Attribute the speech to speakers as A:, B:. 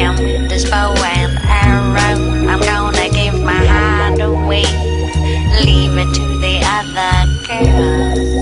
A: jam this bow and arrow. I'm gonna give my heart away, leave it to the other girl.